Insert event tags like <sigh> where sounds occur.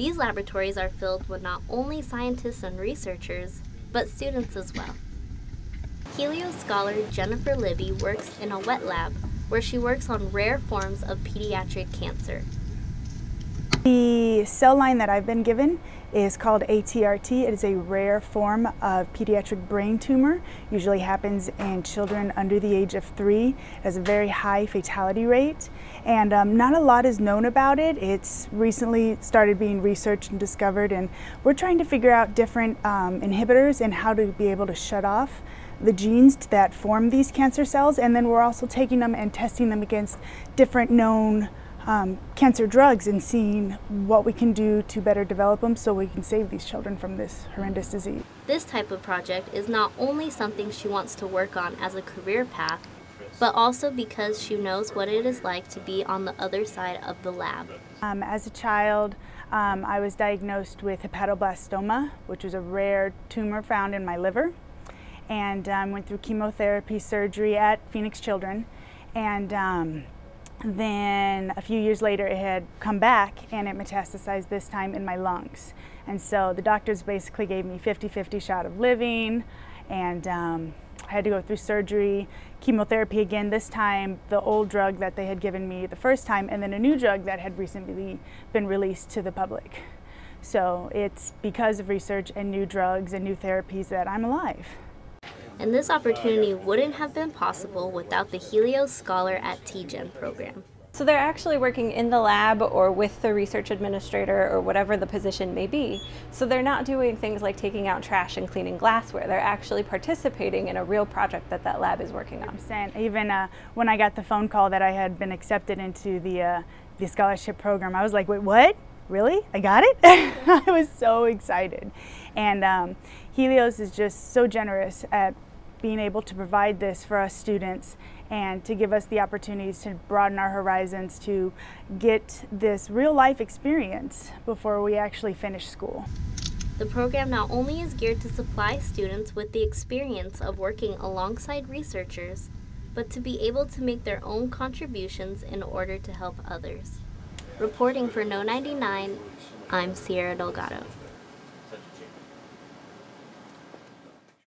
These laboratories are filled with not only scientists and researchers, but students as well. Helios scholar Jennifer Libby works in a wet lab where she works on rare forms of pediatric cancer. The cell line that I've been given is called ATRT. It is a rare form of pediatric brain tumor. Usually happens in children under the age of three. It has a very high fatality rate and um, not a lot is known about it. It's recently started being researched and discovered and we're trying to figure out different um, inhibitors and how to be able to shut off the genes that form these cancer cells and then we're also taking them and testing them against different known um, cancer drugs and seeing what we can do to better develop them so we can save these children from this horrendous disease. This type of project is not only something she wants to work on as a career path, but also because she knows what it is like to be on the other side of the lab. Um, as a child, um, I was diagnosed with hepatoblastoma, which was a rare tumor found in my liver, and um, went through chemotherapy surgery at Phoenix Children. And um, then a few years later, it had come back and it metastasized this time in my lungs. And so the doctors basically gave me 50-50 shot of living and um, I had to go through surgery, chemotherapy again, this time the old drug that they had given me the first time, and then a new drug that had recently been released to the public. So it's because of research and new drugs and new therapies that I'm alive and this opportunity wouldn't have been possible without the Helios Scholar at TGen program. So they're actually working in the lab or with the research administrator or whatever the position may be. So they're not doing things like taking out trash and cleaning glassware. They're actually participating in a real project that that lab is working on. Even uh, when I got the phone call that I had been accepted into the, uh, the scholarship program, I was like, wait, what? Really? I got it? <laughs> I was so excited. And um, Helios is just so generous at being able to provide this for us students and to give us the opportunities to broaden our horizons to get this real life experience before we actually finish school. The program not only is geared to supply students with the experience of working alongside researchers, but to be able to make their own contributions in order to help others. Reporting for know99, I'm Sierra Delgado.